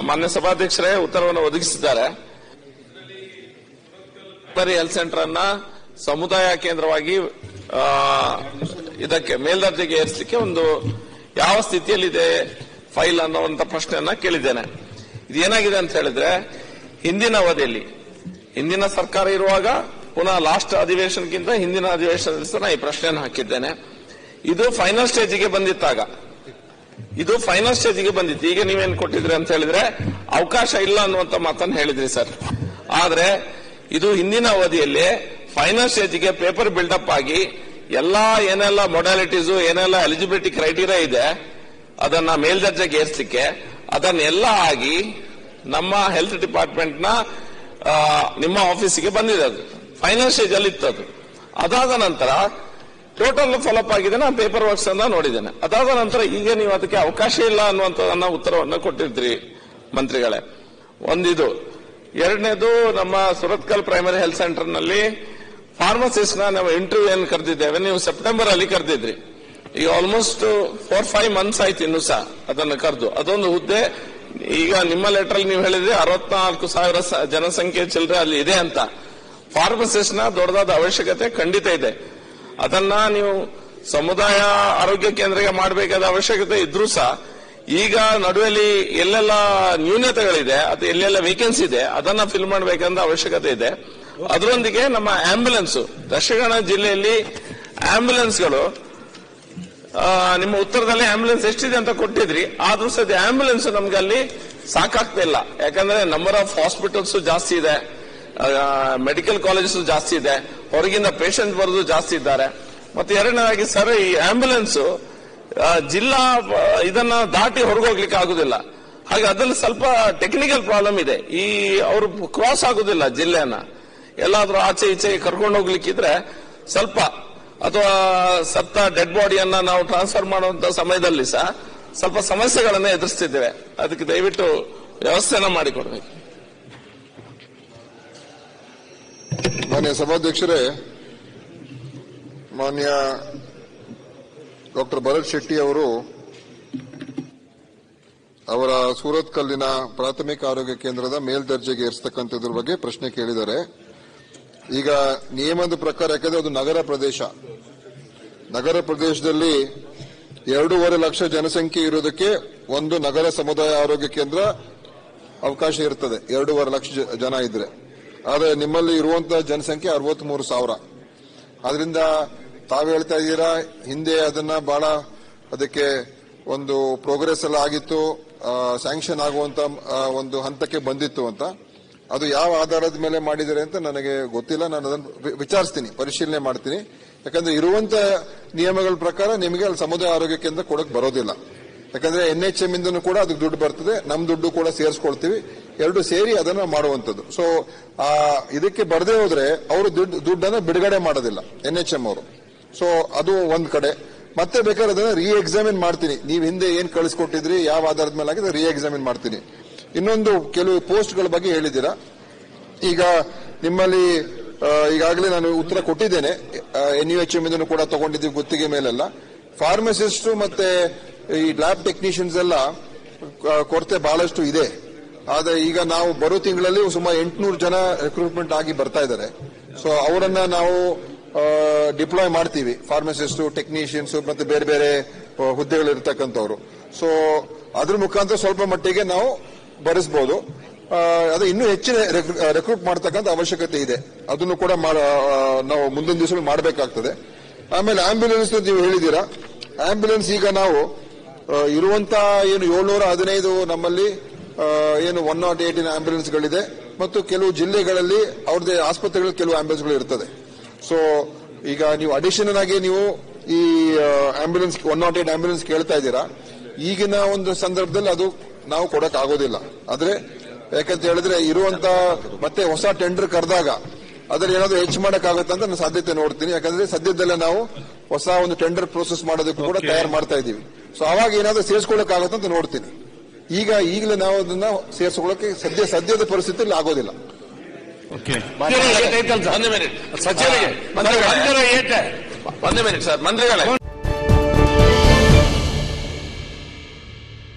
ಮಾನ್ಯ ಸಭಾಧ್ಯಕ್ಷರೇ, ಉತ್ತರವನ್ನು ಒದಗಿಸಿದ್ದಾರೆ. ಹೆಲ್ತ್ ಸೆಂಟರ್ ಅನ್ನ ಸಮುದಾಯ ಕೇಂದ್ರವಾಗಿ ಇದಕ್ಕೆ, ಮೇಲ್ದರ್ಜೆಗೆ ಏರಿಸಲಿಕ್ಕೆ ಒಂದು ಯಾವ ಸ್ಥಿತಿಯಲ್ಲಿದೆ ಫೈಲ್ ಅನ್ನುವಂತ ಪ್ರಶ್ನೆಯನ್ನ ಕೇಳಿದ್ದೇನೆ. ಇದೇನಾಗಿದೆ ಅಂತ ಹೇಳಿದ್ರೆ, ಹಿಂದಿನ ಅವಧಿಯಲ್ಲಿ, ಹಿಂದಿನ ಸರ್ಕಾರ ಇರುವಾಗ, ಪುನಃ ಲಾಸ್ಟ್ ಅಧಿವೇಶನಕ್ಕಿಂತ ಹಿಂದಿನ ಅಧಿವೇಶನದಲ್ಲಿ ಈ ಪ್ರಶ್ನೆಯನ್ನು ಹಾಕಿದ್ದೇನೆ. ಇದು ಫೈನಲ್ ಸ್ಟೇಜಿಗೆ ಬಂದಿತ್ತಾಗ. ಇದು ಫೈನಲ್ ಸ್ಟೇಜಿಗೆ ಬಂದಿತ್ತು. ಈಗ ನೀವೇನ್ ಕೊಟ್ಟಿದ್ರಿ ಅಂತ ಹೇಳಿದ್ರೆ, ಅವಕಾಶ ಇಲ್ಲ ಅನ್ನುವಂತ ಮಾತನ್ನು ಹೇಳಿದ್ರಿ ಸರ್. ಆದ್ರೆ, ಇದು ಹಿಂದಿನ ಅವಧಿಯಲ್ಲಿ ಫೈನಲ್ ಸ್ಟೇಜಿಗೆ ಪೇಪರ್ ಬಿಲ್ಡಪ್ ಆಗಿ ಎಲ್ಲಾ ಏನೆಲ್ಲ ಮೊಡಾಲಿಟೀಸ್ ಏನೆಲ್ಲ ಎಲಿಜಿಬಿಲಿಟಿ ಕ್ರೈಟೀರಿಯಾ ಇದೆ, ಅದನ್ನ ಮೇಲ್ದರ್ಜೆಗೆ ಏರಿಸಲಿಕ್ಕೆ, ಅದನ್ನೆಲ್ಲ ಆಗಿ ನಮ್ಮ ಹೆಲ್ತ್ ಡಿಪಾರ್ಟ್ಮೆಂಟ್ನ ನಿಮ್ಮ ಆಫೀಸಿಗೆ ಬಂದಿದೆ ಅದು. ಫೈನಲ್ ಸ್ಟೇಜ್ ಅಲ್ಲಿ ಇತ್ತು ಅದು. ಅದಾದ ನಂತರ ಟೋಟಲ್ ಫಾಲೋಅಪ್ ಆಗಿದೆ. ನಾನು ಪೇಪರ್ ವರ್ಕ್ಸ್ ಅಂತ ನೋಡಿದ್ದೇನೆ. ಅದಾದ ನಂತರ ಈಗ ನೀವು ಅದಕ್ಕೆ ಅವಕಾಶ ಇಲ್ಲ ಅನ್ನುವಂಥದ್ದನ್ನ ಉತ್ತರವನ್ನು ಕೊಟ್ಟಿದ್ರಿ ಮಂತ್ರಿಗಳೇ. ಒಂದಿದು, ಎರಡನೇದು ನಮ್ಮ ಸುರತ್ಕಲ್ ಪ್ರೈಮರಿ ಹೆಲ್ತ್ ಸೆಂಟರ್ನಲ್ಲಿ ಫಾರ್ಮಸಿಸ್ಟ್ ನಾವು ಇಂಟರ್ವ್ಯೂ ಏನು ಕರೆದಿದ್ದೇವೆ? ನೀವು ಸೆಪ್ಟೆಂಬರ್ ಅಲ್ಲಿ ಕರೆದಿದ್ರಿ. ಈಗ ಆಲ್ಮೋಸ್ಟ್ ಫೋರ್ ಫೈವ್ ಮಂತ್ಸ್ ಆಯ್ತು ಇನ್ನು ಸಹ ಅದನ್ನು ಕರೆದು. ಅದೊಂದು ಹುದ್ದೆ. ಈಗ ನಿಮ್ಮ ಲೆಟರ್ ನೀವು ಹೇಳಿದ್ರೆ ಅರವತ್ನಾಲ್ಕು ಸಾವಿರ ಜನಸಂಖ್ಯೆ ಚಿಲ್ಲರೆ ಅಲ್ಲಿ ಇದೆ ಅಂತ. ಫಾರ್ಮಸಿಸ್ಟ್ನ ದೊಡ್ಡದಾದ ಅವಶ್ಯಕತೆ ಖಂಡಿತ ಇದೆ. ಅದನ್ನ ನೀವು ಸಮುದಾಯ ಆರೋಗ್ಯ ಕೇಂದ್ರಕ್ಕೆ ಮಾಡಬೇಕಾದ ಅವಶ್ಯಕತೆ ಇದ್ರೂ ಸಹ, ಈಗ ನಡುವೆಯಲ್ಲಿ ಎಲ್ಲೆಲ್ಲ ನ್ಯೂನತೆಗಳಿದೆ, ಅದು ಎಲ್ಲೆಲ್ಲ ವೇಕೆನ್ಸಿ ಇದೆ, ಅದನ್ನ ಫಿಲ್ ಮಾಡಬೇಕಂತ ಅವಶ್ಯಕತೆ ಇದೆ. ಅದರೊಂದಿಗೆ ನಮ್ಮ ಆಂಬ್ಯುಲೆನ್ಸ್ ದಕ್ಷಿಣ ಜಿಲ್ಲೆಯಲ್ಲಿ ಆಂಬ್ಯುಲೆನ್ಸ್ಗಳು ನಿಮ್ಮ ಉತ್ತರದಲ್ಲಿ ಆಂಬ್ಯುಲೆನ್ಸ್ ಎಷ್ಟಿದೆ ಅಂತ ಕೊಟ್ಟಿದ್ರಿ, ಆದ್ರೂ ಸಹ ಆಂಬ್ಯುಲೆನ್ಸ್ ನಮ್ಗೆ ಅಲ್ಲಿ ಸಾಕಾಗ್ತಿಲ್ಲ ಯಾಕಂದ್ರೆ ನಂಬರ್ ಆಫ್ ಹಾಸ್ಪಿಟಲ್ಸ್ ಜಾಸ್ತಿ ಇದೆ ಮೆಡಿಕಲ್ ಕಾಲೇಜಸ್ ಜಾಸ್ತಿ ಇದೆ. ಹೊರಗಿಂದ ಪೇಷಂಟ್ ಬರೋದು ಜಾಸ್ತಿ ಇದ್ದಾರೆ. ಮತ್ತೆ ಎರಡನೇದಾಗಿ ಸರ್, ಈ ಆಂಬ್ಯುಲೆನ್ಸ್ ಜಿಲ್ಲಾ, ಇದನ್ನ ದಾಟಿ ಹೊರಗೋಗ್ಲಿಕ್ಕೆ ಆಗುದಿಲ್ಲ. ಹಾಗೆ ಅದ್ರಲ್ಲಿ ಸ್ವಲ್ಪ ಟೆಕ್ನಿಕಲ್ ಪ್ರಾಬ್ಲಮ್ ಇದೆ. ಈ, ಅವರು ಕ್ರಾಸ್ ಆಗುದಿಲ್ಲ ಜಿಲ್ಲೆಯನ್ನ. ಎಲ್ಲಾದ್ರೂ ಆಚೆ ಈಚೆ ಕರ್ಕೊಂಡು ಹೋಗ್ಲಿಕ್ಕಿದ್ರೆ ಸ್ವಲ್ಪ, ಅಥವಾ ಸತ್ತ ಡೆಡ್ ಬಾಡಿಯನ್ನ ನಾವು ಟ್ರಾನ್ಸ್ಫರ್ ಮಾಡುವಂತ ಸಮಯದಲ್ಲಿ ಸಹ ಸ್ವಲ್ಪ ಸಮಸ್ಯೆಗಳನ್ನ ಎದುರಿಸ್ತಿದ್ದೇವೆ. ಅದಕ್ಕೆ ದಯವಿಟ್ಟು ವ್ಯವಸ್ಥೆನ ಮಾಡಿಕೊಡ್ಬೇಕು. ಮಾನ್ಯ ಸಭಾಧ್ಯಕ್ಷರೇ, ಮಾನ್ಯ ಡಾಕ್ಟರ್ ಭರತ್ ಶೆಟ್ಟಿ ಅವರು ಅವರ ಸೂರತ್ ಕಲ್ಲಿನ ಪ್ರಾಥಮಿಕ ಆರೋಗ್ಯ ಕೇಂದ್ರದ ಮೇಲ್ದರ್ಜೆಗೆ ಏರಿಸತಕ್ಕಂಥದ್ರ ಬಗ್ಗೆ ಪ್ರಶ್ನೆ ಕೇಳಿದ್ದಾರೆ. ಈಗ ನಿಯಮದ ಪ್ರಕಾರ, ಯಾಕಂದ್ರೆ ಅದು ನಗರ ಪ್ರದೇಶ. ನಗರ ಪ್ರದೇಶದಲ್ಲಿ ಎರಡೂವರೆ ಲಕ್ಷ ಜನಸಂಖ್ಯೆ ಇರೋದಕ್ಕೆ ಒಂದು ನಗರ ಸಮುದಾಯ ಆರೋಗ್ಯ ಕೇಂದ್ರ ಅವಕಾಶ ಇರ್ತದೆ. ಎರಡೂವರೆ ಲಕ್ಷ ಜನ ಇದ್ರೆ. ಆದ್ರೆ ನಿಮ್ಮಲ್ಲಿ ಇರುವಂತ ಜನಸಂಖ್ಯೆ ಅರವತ್ಮೂರು ಸಾವಿರ. ಅದರಿಂದ ತಾವು ಹೇಳ್ತಾ ಇದ್ದೀರಾ, ಹಿಂದೆ ಅದನ್ನ ಬಹಳ ಅದಕ್ಕೆ ಒಂದು ಪ್ರೋಗ್ರೆಸ್ ಎಲ್ಲ ಆಗಿತ್ತು ಸ್ಯಾಂಕ್ಷನ್ ಆಗುವಂತ ಒಂದು ಹಂತಕ್ಕೆ ಬಂದಿತ್ತು ಅಂತ. ಅದು ಯಾವ ಆಧಾರದ ಮೇಲೆ ಮಾಡಿದರೆ ಅಂತ ನನಗೆ ಗೊತ್ತಿಲ್ಲ. ನಾನು ಅದನ್ನು ವಿಚಾರಿಸ್ತೀನಿ, ಪರಿಶೀಲನೆ ಮಾಡ್ತೀನಿ. ಯಾಕಂದ್ರೆ ಇರುವಂತ ನಿಯಮಗಳ ಪ್ರಕಾರ ನಿಮಗೆ ಅಲ್ಲಿ ಸಮುದಾಯ ಆರೋಗ್ಯ ಕೇಂದ್ರ ಕೊಡಕ್ ಬರೋದಿಲ್ಲ. ಯಾಕಂದ್ರೆ ಎನ್ ಎಚ್ ಎಂ ಇಂದನೂ ಕೂಡ ಅದಕ್ಕೆ ದುಡ್ಡು ಬರ್ತದೆ, ನಮ್ ದುಡ್ಡು ಕೂಡ ಸೇರಿಸ್ಕೊಳ್ತೀವಿ. ಎರಡು ಸೇರಿ ಅದನ್ನ ಮಾಡುವಂಥದ್ದು. ಸೊ ಆ, ಇದಕ್ಕೆ ಬರದೇ ಹೋದ್ರೆ ಅವರು ದುಡ್ಡು ದುಡ್ಡನ್ನು ಬಿಡುಗಡೆ ಮಾಡೋದಿಲ್ಲ ಎನ್ ಎಚ್ ಎಂ ಅವರು. ಸೊ ಅದು ಒಂದ್ ಕಡೆ. ಮತ್ತೆ ಬೇಕಾದ್ರೆ ಅದನ್ನ ರೀ ಎಕ್ಸಾಮಿನ್ ಮಾಡ್ತೀನಿ. ನೀವು ಹಿಂದೆ ಏನ್ ಕಳಿಸ್ಕೊಟ್ಟಿದ್ರಿ, ಯಾವ ಆಧಾರದ ಮೇಲೆ ಆಗಿದೆ ರೀ ಎಕ್ಸಾಮಿನ್ ಮಾಡ್ತೀನಿ. ಇನ್ನೊಂದು ಕೆಲವು ಪೋಸ್ಟ್ಗಳ ಬಗ್ಗೆ ಹೇಳಿದ್ದೀರಾ? ಈಗ ನಿಮ್ಮಲ್ಲಿ ಈಗಾಗಲೇ ನಾನು ಉತ್ತರ ಕೊಟ್ಟಿದ್ದೇನೆ. ಎನ್ ಯು ಎಚ್ ಎಂ ಇದನ್ನು ಕೂಡ ತಗೊಂಡಿದ್ದೀವಿ ಗುತ್ತಿಗೆ ಮೇಲೆಲ್ಲ. ಫಾರ್ಮಸಿಸ್ಟ್ ಮತ್ತೆ ಈ ಲ್ಯಾಬ್ ಟೆಕ್ನಿಷಿಯನ್ಸ್ ಎಲ್ಲ ಕೊರತೆ ಬಹಳಷ್ಟು ಇದೆ. ಆದ್ರೆ ಈಗ ನಾವು ಬರೋ ತಿಂಗಳಲ್ಲಿ ಸುಮಾರು ಎಂಟುನೂರು ಜನ ರಿಕ್ರೂಟ್ಮೆಂಟ್ ಆಗಿ ಬರ್ತಾ ಇದ್ದಾರೆ. ಸೊ ಅವರನ್ನ ನಾವು ಡಿಪ್ಲಾಯ್ ಮಾಡ್ತೀವಿ. ಫಾರ್ಮಸಿಸ್ಟ್ ಟೆಕ್ನಿಷಿಯನ್ಸ್ ಮತ್ತೆ ಬೇರೆ ಬೇರೆ ಆ, ಹುದ್ದೆಗಳು ಇರತಕ್ಕಂಥವ್ರು ಸೊ ಅದ್ರ ಮುಖಾಂತರ ಸ್ವಲ್ಪ ಮಟ್ಟಿಗೆ ನಾವು ಭರಿಸಬಹುದು ಅದು ಇನ್ನೂ ಹೆಚ್ಚಿನ ರೆಕ್ರೂಟ್ ಮಾಡ್ತಕ್ಕಂಥ ಅವಶ್ಯಕತೆ ಇದೆ. ಅದನ್ನು ಕೂಡ ನಾವು ಮುಂದಿನ ದಿವಸ ಮಾಡಬೇಕಾಗ್ತದೆ. ಆಮೇಲೆ ಆಂಬ್ಯುಲೆನ್ಸ್ ನೀವು ಹೇಳಿದ್ದೀರಾ? ಆಂಬ್ಯುಲೆನ್ಸ್ ಈಗ ನಾವು ಇರುವಂತಹ ಇರುವಂತ ಏನು ಏಳ್ನೂರ ಹದಿನೈದು ನಮ್ಮಲ್ಲಿ ಏನು ಒನ್ ನಾಟ್ ಏಟಿನ ಆಂಬ್ಯುಲೆನ್ಸ್ಗಳಿದೆ ಮತ್ತು ಕೆಲವು ಜಿಲ್ಲೆಗಳಲ್ಲಿ ಅವ್ರದೇ ಆಸ್ಪತ್ರೆಗಳಲ್ಲಿ ಕೆಲವು ಆಂಬ್ಯುಲೆನ್ಸ್ಗಳು ಇರ್ತದೆ. ಸೊ ಈಗ ನೀವು ಅಡಿಷನಲ್ ಆಗಿ ನೀವು ಈ ambulance one nought eight ambulance ಕೇಳ್ತಾ ಇದ್ದೀರಾ. ಈಗಿನ ಒಂದು ಸಂದರ್ಭದಲ್ಲಿ ಅದು ನಾವು ಕೊಡಕ್ ಆಗೋದಿಲ್ಲ ಆದ್ರೆ ಯಾಕಂತ ಹೇಳಿದ್ರೆ ಇರುವಂತ ಮತ್ತೆ ಹೊಸ ಟೆಂಡರ್ ಕರೆದಾಗ ಅದ್ರಲ್ಲಿ ಏನಾದ್ರು ಹೆಚ್ಚು ಮಾಡಕ್ಕಾಗತ್ತೆ ಅಂತ ನಾನು ಸಾಧ್ಯತೆ ನೋಡ್ತೀನಿ. ಯಾಕಂದ್ರೆ ಸದ್ಯದಲ್ಲೇ ನಾವು ಹೊಸ ಒಂದು ಟೆಂಡರ್ ಪ್ರೋಸೆಸ್ ಮಾಡೋದಕ್ಕೂ ಕೂಡ ತಯಾರು ಮಾಡ್ತಾ ಇದೀವಿ ಸೊ ಅವಾಗ ಏನಾದ್ರು ಸೇರಿಸ್ಕೊಳಕ್ ಆಗುತ್ತೆ ಅಂತ ನೋಡ್ತೀನಿ. ಈಗ ಈಗಲೇ ನಾವು ಅದನ್ನ ಸೇರಿಸಿಕೊಳ್ಳಕ್ಕೆ ಸದ್ಯ ಸದ್ಯದ ಪರಿಸ್ಥಿತಿಯಲ್ಲಿ ಆಗೋದಿಲ್ಲ. ಒಂದು ಮಿನಿಟ್ ಸಚಿವರಿಗೆ. ಒಂದು ಮಿನಿಟ್ ಸರ್ ಮಂತ್ರಿಗಳೇ.